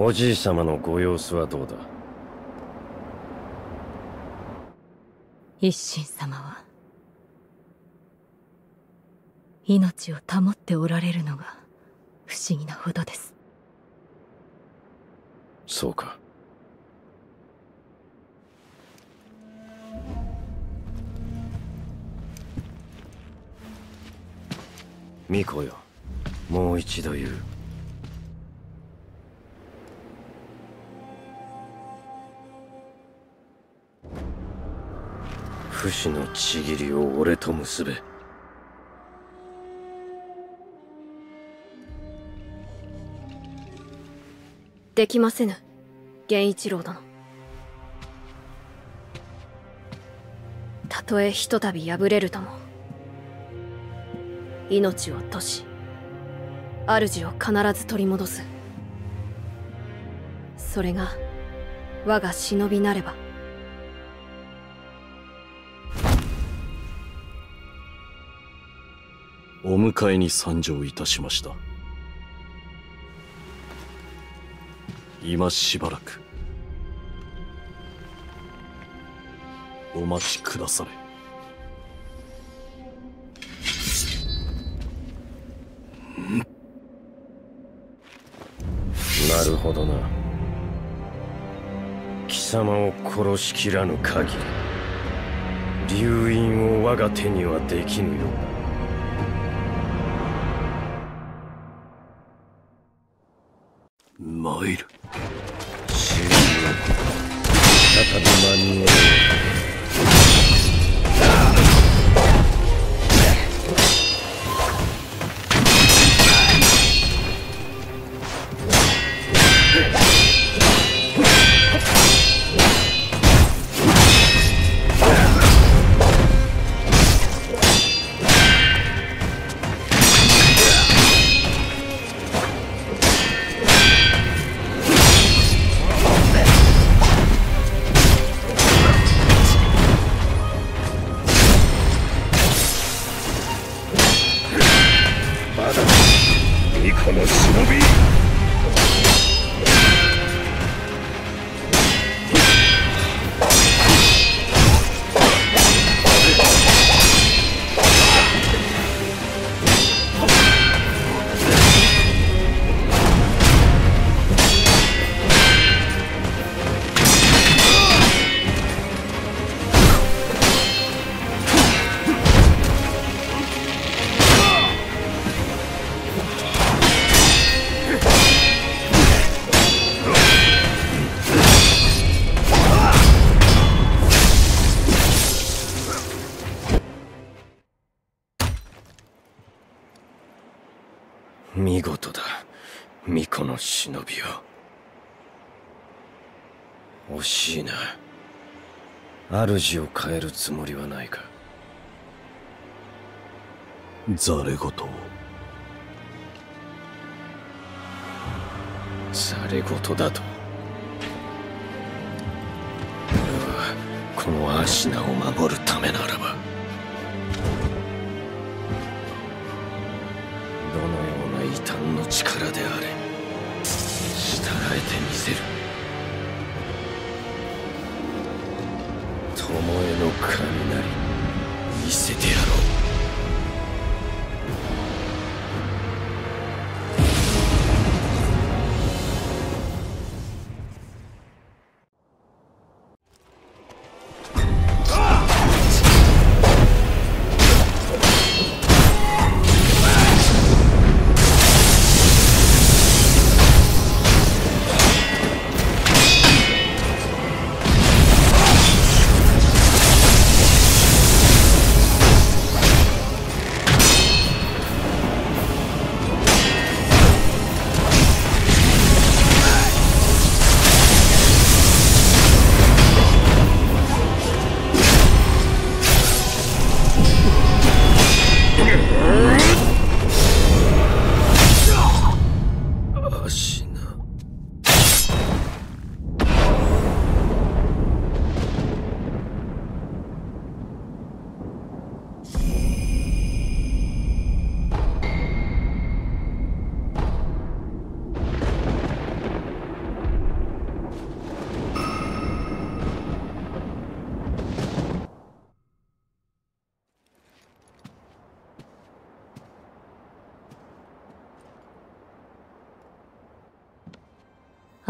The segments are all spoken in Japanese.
おじい様のご様子はどうだ？一心様は命を保っておられるのが不思議なほどです。そうか。巫女よ。もう一度言う不死のちぎりを俺と結べ。できませぬ。源一郎殿。たとえひとたび敗れるとも。命を落とし主を必ず取り戻す。それが我が忍びなれば。お迎えに参上いたしました。今しばらく。お待ちくだされ。なるほどな。貴様を殺しきらぬ限り流院を我が手にはできぬよう。だ参る周囲を再び間に合う。見事だ。巫女の忍びよ惜しいな。主を変えるつもりはないか。ざれ言を。され事だと。俺はこのアシナを守るためならばせる。巴の雷見せてやろう。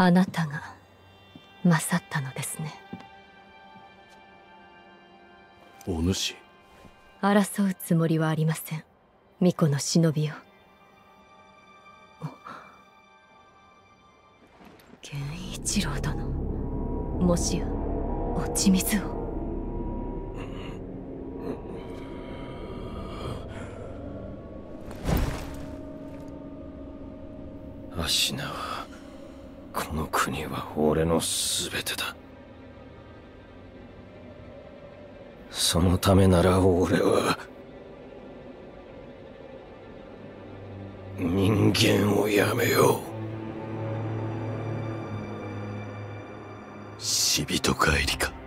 あなたが勝ったのですね。お主。争うつもりはありません。巫女の忍びよ源一郎殿。もしや落ち水を。アシナは国は俺の全てだ。そのためなら俺は人間をやめよう。死人帰りか。